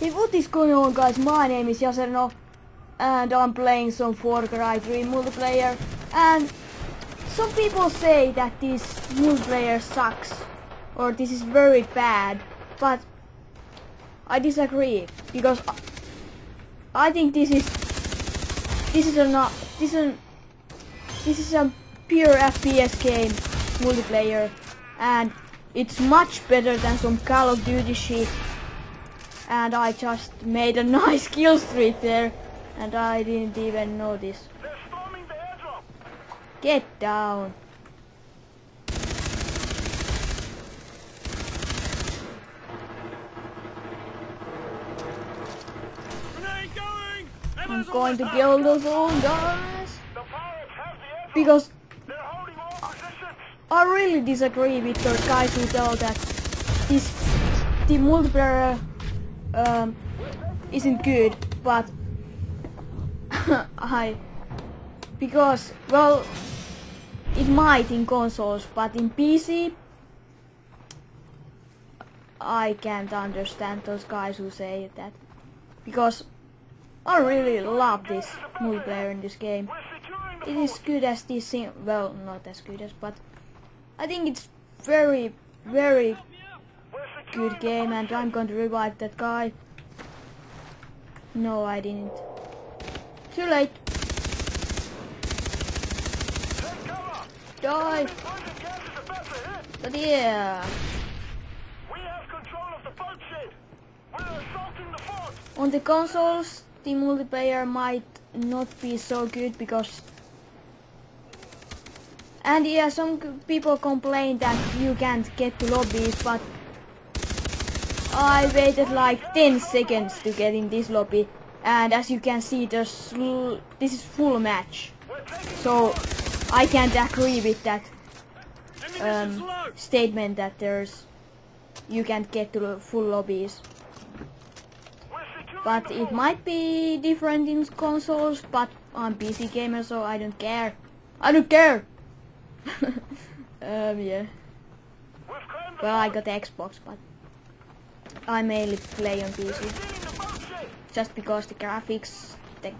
Hey, what is going on guys? My name is Jaserno and I'm playing some Far Cry 3 multiplayer and some people say that this multiplayer sucks or this is very bad but I disagree because I think this is this is a not this is this is a pure FPS game multiplayer and it's much better than some Call of Duty shit and I just made a nice kill streak there and I didn't even notice. Get down. I'm going to kill those old guys. Because I really disagree with the guys who tell that this the multiplayer um, isn't good, but I because well it might in consoles, but in PC I can't understand those guys who say that because I really love this multiplayer in this game. It is good as this well not as good as but I think it's very very good game and I'm going to revive that guy. No, I didn't. Too late. Die. But yeah. On the consoles, the multiplayer might not be so good because and yeah, some people complain that you can't get to lobbies, but I waited like 10 seconds to get in this lobby and as you can see this is full match. So I can't agree with that um, statement that there's you can't get to full lobbies. But it might be different in consoles but I'm PC gamer so I don't care. I don't care! Um yeah. Well I got the Xbox but I mainly play on PC. Just because the graphics, the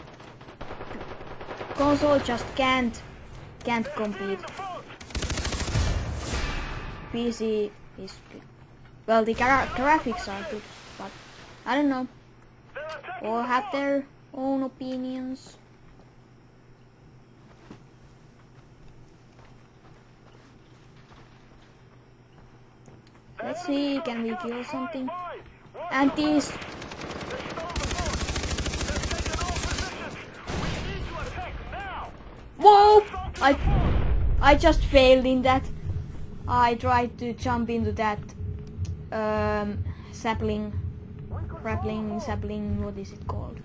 console just can't can't compete. PC is good. Well, the gra graphics are good, but I don't know. All have their own opinions. Let's see, can we kill something? And these... Whoa! I, I just failed in that. I tried to jump into that um, sapling, grappling, sapling, what is it called?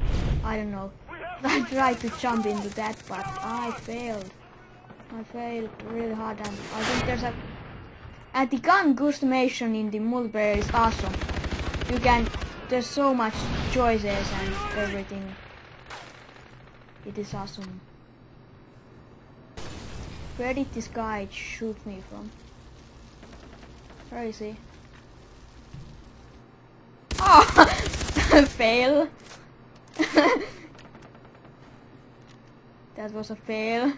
I don't know. I tried to jump into that, but I failed. I failed really hard and I think there's a and the gun customization in the multiplayer is awesome. You can, there's so much choices and everything. It is awesome. Where did this guy shoot me from? Where is he? Oh! fail! that was a fail.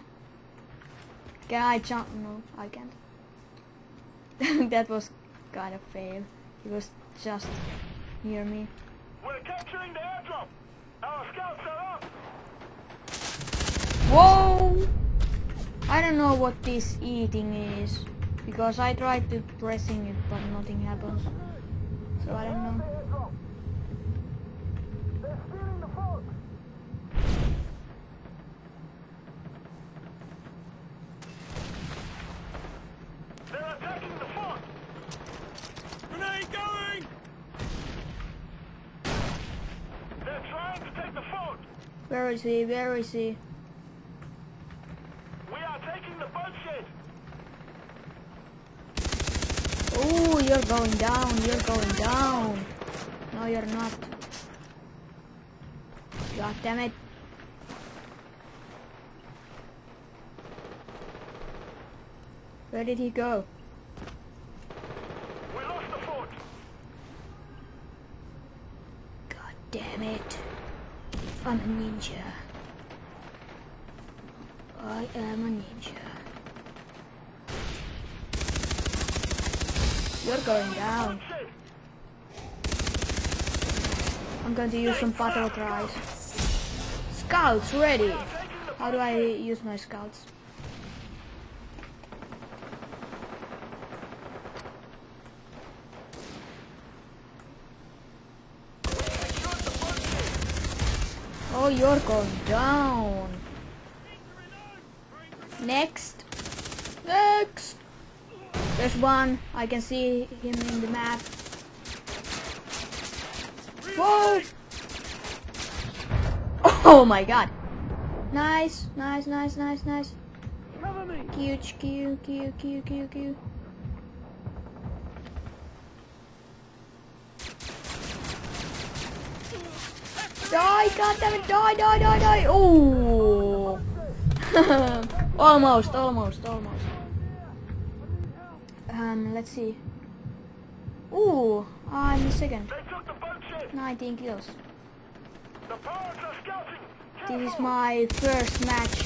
Can I jump? No, I can't. that was kind of fail. He was just near me. We're capturing the airdrop. Our scouts are up. Whoa! I don't know what this eating is because I tried to pressing it but nothing happens. So I don't know. Where is he? Where is he? We are taking the boat shed. Oh, you're going down. You're going down. No, you're not. God damn it. Where did he go? We lost the fort. God Damn it. I'm a ninja. I am a ninja. You're going down. I'm going to use some battle cries. Scouts ready. How do I use my scouts? You're going down. Next. Next. There's one. I can see him in the map. Whoa! Oh my god. Nice, nice, nice, nice, nice. Cover me! Q, Q, Q, Q, Q, Q. Die, goddammit, die, die, die, die. Oh! almost, almost, almost. Um, let's see. Ooh, I'm second. The boat 19 kills. The pirates are scouting! This is my first match.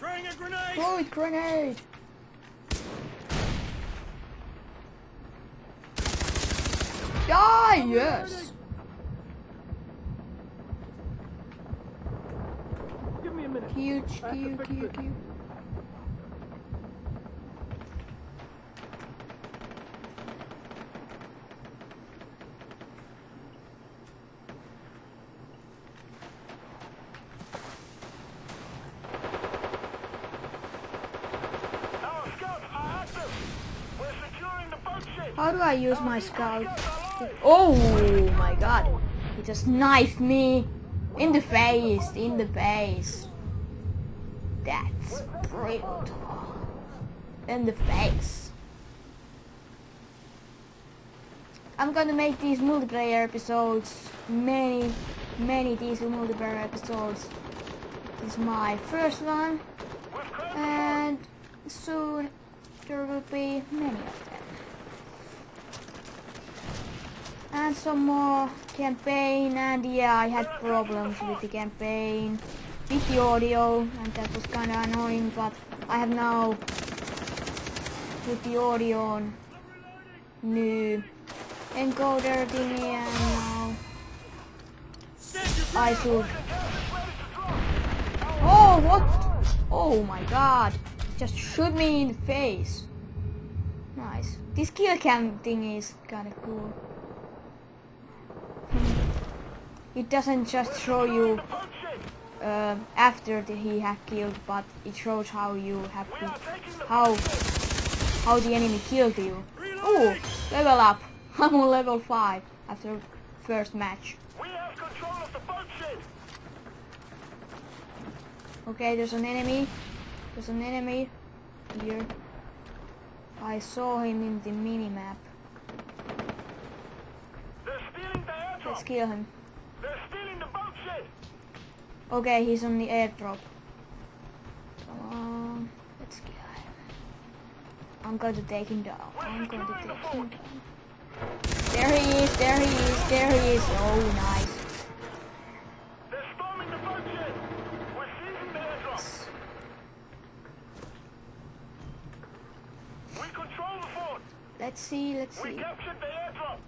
Throwing a grenade! Throw it, grenade! Die! Yes! Give me a minute. Huge, huge, huge, huge. Our scouts are active! We're securing the boat shed! How do I use my scout? Oh my god. He just knifed me in the face, in the face. That's brutal. In the face. I'm gonna make these multiplayer episodes, many, many these multiplayer episodes. This is my first one, and soon there will be many of them. And some more campaign, and yeah, I had problems with the campaign, with the audio, and that was kinda annoying, but I have now put the audio on new encoder thingy, and now I should Oh, what? Oh my god. Just shoot me in the face. Nice. This kill cam thing is kinda cool. It doesn't just show you uh, after the, he had killed, but it shows how you have We to, are taking the how, how the enemy killed you. Ooh, level up. I'm on level 5 after first match. We have control of the boat! Okay, there's an enemy. There's an enemy here. I saw him in the mini-map. They're stealing the airdrop! Let's kill him. They're stealing the boat shed! Okay, he's on the airdrop. Come on, let's him. I'm going to take him down. I'm going to take him down. There he is, there he is, there he is. Oh, nice. They're storming the boat! We're seizing the airdrop! We control the fort! Let's see, let's We see. captured the airdrop!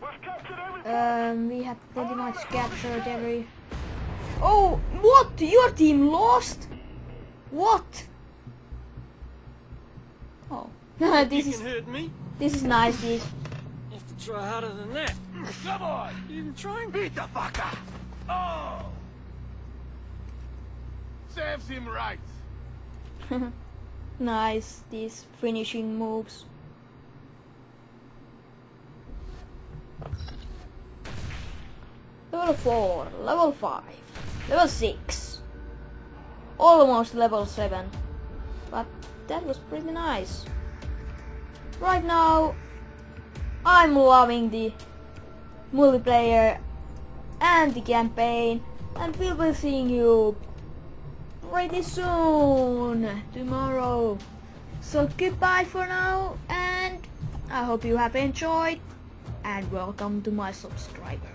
We've captured everything! Um, we have pretty much captured every... Oh, what? Your team lost? What? Oh, this you is can hurt me. this is nice. This. You have to try harder than that. Come on! You even trying? Beat the fucker! Oh! Serves him right! nice. These finishing moves. Level 4, level 5, level 6, almost level 7. But that was pretty nice. Right now, I'm loving the multiplayer and the campaign, and we'll be seeing you pretty soon, tomorrow. So goodbye for now, and I hope you have enjoyed. and welcome to my subscriber.